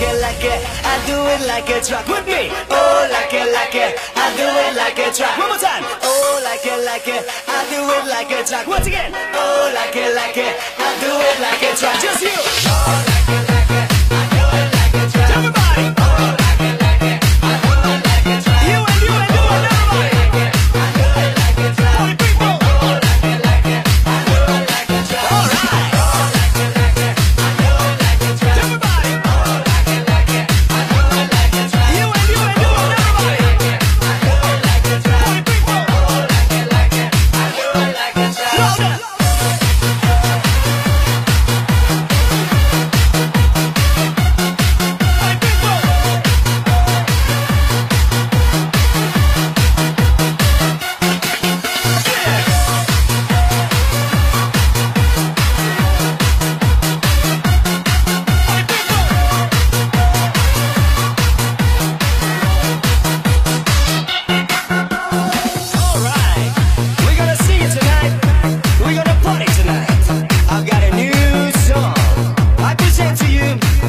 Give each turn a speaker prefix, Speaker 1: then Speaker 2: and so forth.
Speaker 1: like it, like it. I do it like a truck with me. Oh, like it, like it. I do it like a truck. One more time. Oh, like it, like it. I do it like a truck. Once again. Oh, like it, like it. I do it like a truck. Just you. him.